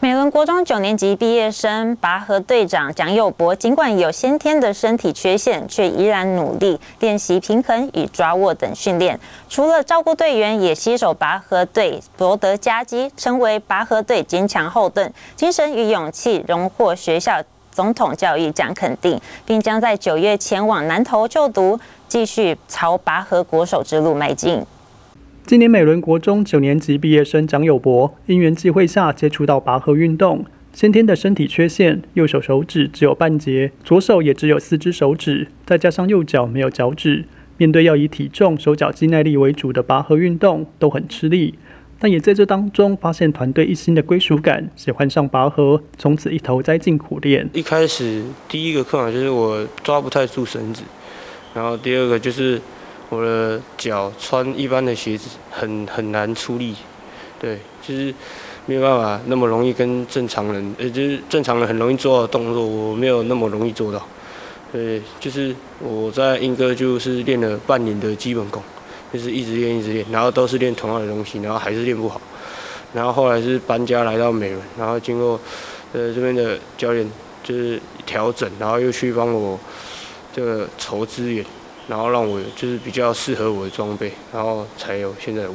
美伦国中九年级毕业生拔河队长蒋友博，尽管有先天的身体缺陷，却依然努力练习平衡与抓握等训练。除了照顾队员，也携手拔河队夺得佳绩，成为拔河队坚强后盾。精神与勇气荣获学校总统教育奖肯定，并将在九月前往南投就读，继续朝拔河国手之路迈进。今年美伦国中九年级毕业生蒋友博，因缘际会下接触到拔河运动。先天的身体缺陷，右手手指只有半截，左手也只有四只手指，再加上右脚没有脚趾，面对要以体重、手脚肌耐力为主的拔河运动，都很吃力。但也在这当中发现团队一心的归属感，喜欢上拔河，从此一头栽进苦练。一开始第一个困难就是我抓不太住绳子，然后第二个就是。我的脚穿一般的鞋子很很难出力，对，就是没有办法那么容易跟正常人，呃，就是正常人很容易做到的动作，我没有那么容易做到。对，就是我在英哥就是练了半年的基本功，就是一直练一直练，然后都是练同样的东西，然后还是练不好。然后后来是搬家来到美伦，然后经过呃这边的教练就是调整，然后又去帮我这个筹资源。然后让我就是比较适合我的装备，然后才有现在我。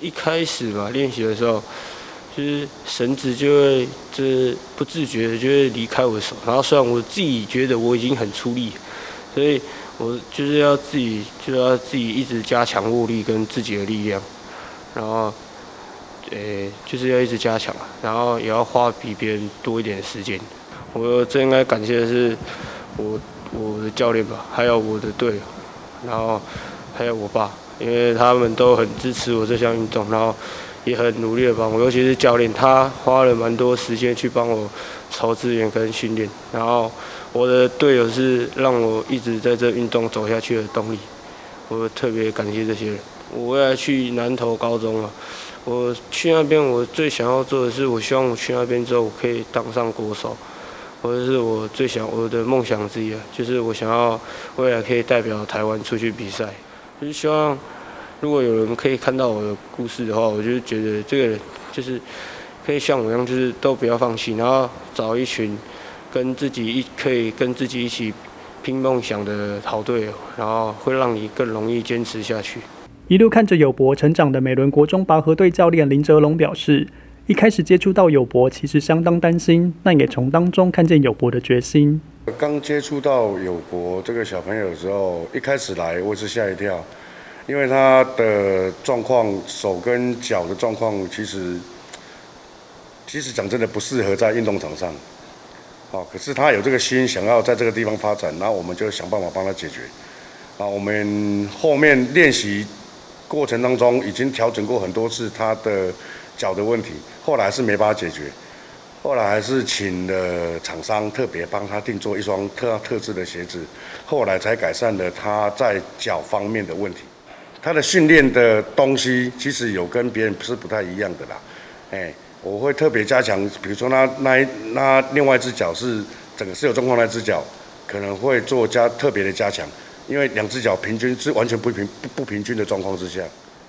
一开始嘛，练习的时候，就是绳子就会就是不自觉的就会离开我的手。然后虽然我自己觉得我已经很出力，所以我就是要自己就要自己一直加强握力跟自己的力量，然后，诶，就是要一直加强，然后也要花比别人多一点时间。我最应该感谢的是我我的教练吧，还有我的队友。然后还有我爸，因为他们都很支持我这项运动，然后也很努力的帮我，尤其是教练，他花了蛮多时间去帮我筹资源跟训练。然后我的队友是让我一直在这运动走下去的动力，我特别感谢这些人。我未来去南投高中了，我去那边，我最想要做的是，我希望我去那边之后，我可以当上国手。或者是我最想我的梦想之一啊，就是我想要未来可以代表台湾出去比赛，就是希望如果有人可以看到我的故事的话，我就觉得这个人就是可以像我一样，就是都不要放弃，然后找一群跟自己一可以跟自己一起拼梦想的好队友，然后会让你更容易坚持下去。一路看着友博成长的美伦国中拔河队教练林哲龙表示。一开始接触到友博，其实相当担心，但也从当中看见友博的决心。刚接触到友博这个小朋友的时候，一开始来我是吓一跳，因为他的状况，手跟脚的状况，其实其实讲真的不适合在运动场上。哦，可是他有这个心，想要在这个地方发展，那我们就想办法帮他解决。啊，我们后面练习过程当中已经调整过很多次他的。脚的问题，后来是没办法解决，后来还是请了厂商特别帮他定做一双特特制的鞋子，后来才改善了他在脚方面的问题。他的训练的东西其实有跟别人是不太一样的啦，哎，我会特别加强，比如说他那一那另外一只脚是整个是有状况那只脚，可能会做加特别的加强，因为两只脚平均是完全不平不不平均的状况之下。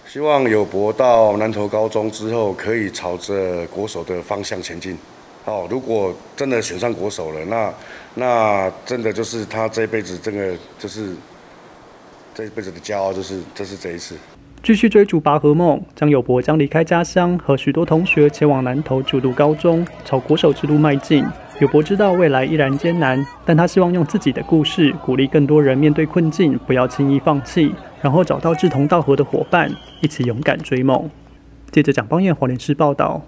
希望有博到南投高中之后，可以朝着国手的方向前进。好，如果真的选上国手了，那那真的就是他这辈子，这个就是这一辈子的骄傲，就是这是这一次。继续追逐拔河梦，张友博将离开家乡，和许多同学前往南投就读高中，朝国手之路迈进。友博知道未来依然艰难，但他希望用自己的故事鼓励更多人面对困境，不要轻易放弃。然后找到志同道合的伙伴，一起勇敢追梦。接着，蒋邦彦华联市报道。